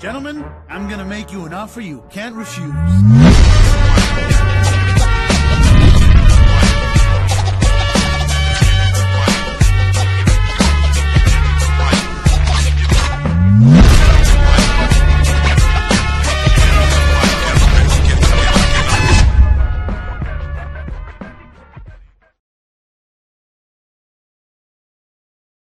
Gentlemen, I'm gonna make you an offer you can't refuse.